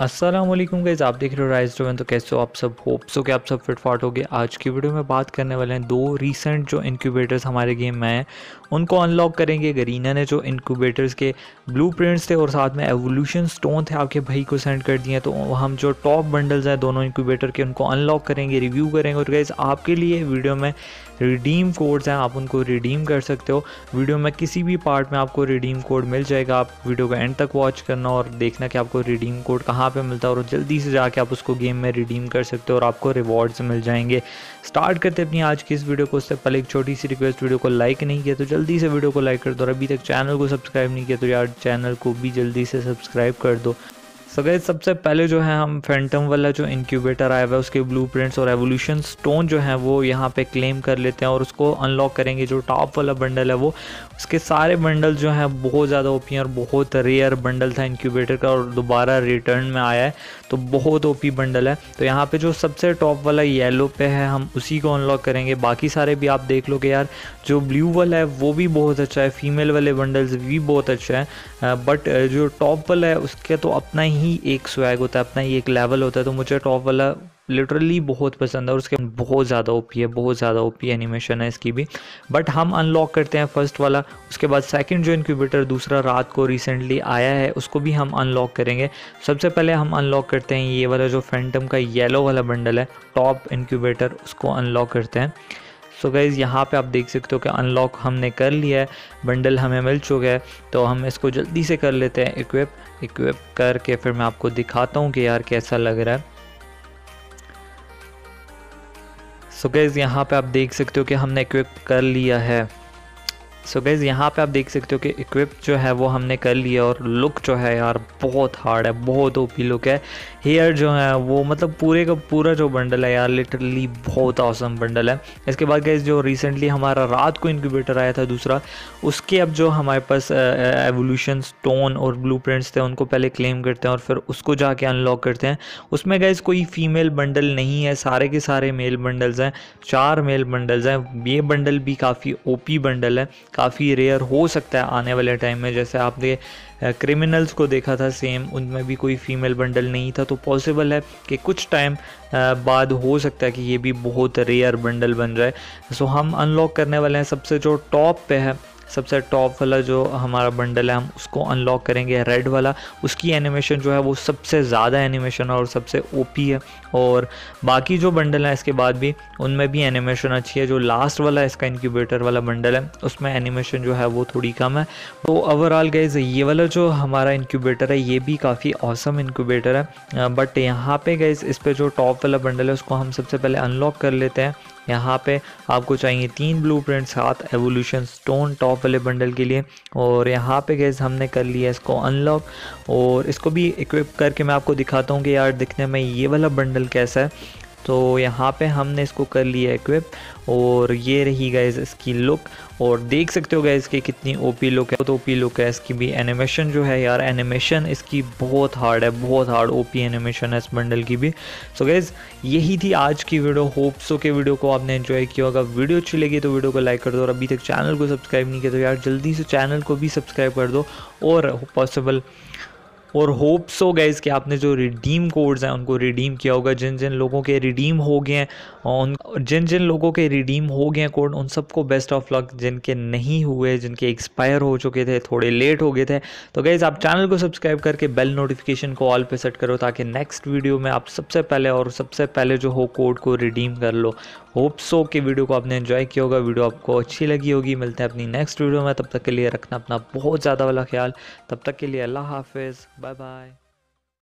Aslam guys आप देख रहे हो राइज ड्रोवन तो कैसे हो आप सब? होप सो कि आप सब फिट फाट हो गए। आज की वीडियो में बात करने वाले हैं दो रीसेंट जो इनक्यूबेटर्स हमारे गेम में हैं, उनको अनलॉक करेंगे। गरीना ने जो इनक्यूबेटर्स के ब्लू थे और साथ में एवोल्यूशन स्टोन थे आपके भाई को सेंड कर दिए तो हम जो टॉप बंडल्स हैं दोनों इंक्यूबेटर के, उनको अनलॉक करेंगे रिव्यू करेंगे। और गाइज़ आपके लिए वीडियो में रिडीम कोड्स हैं, आप उनको रिडीम कर सकते हो। वीडियो में किसी भी पार्ट में आपको रिडीम कोड मिल जाएगा। आप वीडियो को एंड तक वॉच करना और देखना कि आपको रिडीम कोड कहाँ पे मिलता है और जल्दी से जाके आप उसको गेम में रिडीम कर सकते हो और आपको रिवॉर्ड्स मिल जाएँगे। स्टार्ट करते अपनी आज की इस वीडियो को। उससे पहले एक छोटी सी रिक्वेस्ट वीडियो को लाइक नहीं किया तो जल्दी से वीडियो को लाइक कर दो और अभी तक चैनल को सब्सक्राइब नहीं किया तो यार चैनल को भी जल्दी से सब्सक्राइब कर दो। सो गए सबसे पहले जो है हम फैंटम वाला जो इंक्यूबेटर आया हुआ है, उसके ब्लू और एवोल्यूशन स्टोन जो है वो यहाँ पे क्लेम कर लेते हैं और उसको अनलॉक करेंगे। जो टॉप वाला बंडल है वो, उसके सारे बंडल जो हैं बहुत ज़्यादा ओपी और बहुत रेयर बंडल था इंक्यूबेटर का और दोबारा रिटर्न में आया है तो बहुत ओपी बंडल है। तो यहाँ पे जो सबसे टॉप वाला येलो पे है, हम उसी को अनलॉक करेंगे। बाकी सारे भी आप देख लो कि यार, जो ब्लू वाला है वो भी बहुत अच्छा है फीमेल वाले बंडल्स भी बहुत अच्छा है बट जो टॉप वाला है, उसके तो अपना ही एक स्वैग होता है, अपना ही एक लेवल होता है तो मुझे टॉप वाला लिटरली बहुत पसंद है और उसके बहुत ज़्यादा ओपी है, बहुत ज़्यादा ओपी एनिमेशन है इसकी भी। बट हम अनलॉक करते हैं फ़र्स्ट वाला, उसके बाद सेकंड जो इनक्यूबेटर दूसरा रात को रिसेंटली आया है, उसको भी हम अनलॉक करेंगे। सबसे पहले हम अनलॉक करते हैं ये वाला जो फैंटम का येलो वाला बंडल है टॉप इंक्यूबेटर उसको अनलॉक करते हैं। सो गाइज़ यहाँ पे आप देख सकते हो कि अनलॉक हमने कर लिया है बंडल हमें मिल चुका है। तो हम इसको जल्दी से कर लेते हैं इक्विप इक्विप करके फिर मैं आपको दिखाता हूँ कि यार कैसा लग रहा है। सो so गैज़ यहाँ पे आप देख सकते हो कि हमने इक्विप कर लिया है। सो so गैज़ यहाँ पे आप देख सकते हो कि इक्विप जो है वो हमने कर लिया और लुक जो है यार बहुत हार्ड है, बहुत ओपी लुक है। हेयर जो है वो मतलब पूरे का पूरा जो बंडल है यार लिटरली बहुत औसम बंडल है। इसके बाद गैस जो रिसेंटली हमारा रात को इंक्यूबेटर आया था दूसरा, उसके अब जो हमारे पास एवोल्यूशन स्टोन और ब्लू थे, उनको पहले क्लेम करते हैं और फिर उसको जाके अनलॉक करते हैं। उसमें गैस कोई फीमेल बंडल नहीं है, सारे के सारे मेल बंडल्स हैं, चार मेल बंडल्स हैं। ये बंडल भी काफ़ी ओपी बंडल है। काफ़ी रेयर हो सकता है आने वाले टाइम में। जैसे आपने क्रिमिनल्स को देखा था सेम उनमें भी कोई फीमेल बंडल नहीं था तो पॉसिबल है कि कुछ टाइम बाद हो सकता है कि ये भी बहुत रेयर बंडल बन जाए सो हम अनलॉक करने वाले हैं। सबसे जो टॉप पे है सबसे टॉप वाला जो हमारा बंडल है, हम उसको अनलॉक करेंगे। रेड वाला, उसकी एनिमेशन जो है वो सबसे ज़्यादा एनिमेशन और सबसे ओपी है। और बाकी जो बंडल है, इसके बाद भी उनमें भी एनिमेशन अच्छी है। जो लास्ट वाला इसका इंक्यूबेटर वाला बंडल है, उसमें एनिमेशन जो है वो थोड़ी कम है। तो ओवरऑल गाइज़ ये वाला जो हमारा इंक्यूबेटर है, ये भी काफ़ी औसम इंक्यूबेटर है। बट यहाँ पे गाइज़ इस पर जो टॉप वाला बंडल है, उसको हम सबसे पहले अनलॉक कर लेते हैं। यहाँ पे आपको चाहिए तीन ब्लू प्रिंट सात एवोल्यूशन स्टोन टॉप वाले बंडल के लिए। और यहाँ पे गैस हमने कर लिया इसको अनलॉक और इसको भी इक्विप करके मैं आपको दिखाता हूँ कि यार दिखने में ये वाला बंडल कैसा है। तो यहाँ पे हमने इसको कर लिया इक्विप और ये रही गैस इसकी लुक और देख सकते हो गैस कि कितनी ओपी लुक है। बहुत ओपी लुक है, इसकी भी एनिमेशन जो है यार एनिमेशन इसकी बहुत हार्ड है, बहुत हार्ड ओपी एनिमेशन है इस बंडल की भी। सो गैस यही थी आज की वीडियो होप सो के वीडियो को आपने एंजॉय किया होगा। वीडियो अच्छी लगी तो वीडियो को लाइक कर दो, और अभी तक चैनल को सब्सक्राइब नहीं किया तो यार जल्दी से चैनल को भी सब्सक्राइब कर दो, और पॉसिबल और होप सो गैस कि आपने जो रिडीम कोड्स हैं, उनको रिडीम किया होगा। जिन जिन लोगों के रिडीम हो गए हैं, उन, जिन जिन लोगों के रिडीम हो गए हैं कोड उन सबको बेस्ट ऑफ़ लक जिनके नहीं हुए, जिनके एक्सपायर हो चुके थे, थोड़े लेट हो गए थे। तो गैस आप चैनल को सब्सक्राइब करके बेल नोटिफिकेशन को ऑल पे सेट करो ताकि नेक्स्ट वीडियो में आप सबसे पहले और सबसे पहले जो हो कोड को रिडीम कर लो। होप सो कि वीडियो को आपने एंजॉय किया होगा वीडियो आपको अच्छी लगी होगी। मिलते हैं अपनी नेक्स्ट वीडियो में, तब तक के लिए रखना अपना बहुत ज़्यादा वाला ख्याल। तब तक के लिए अल्लाह हाफिज़ बाय बाय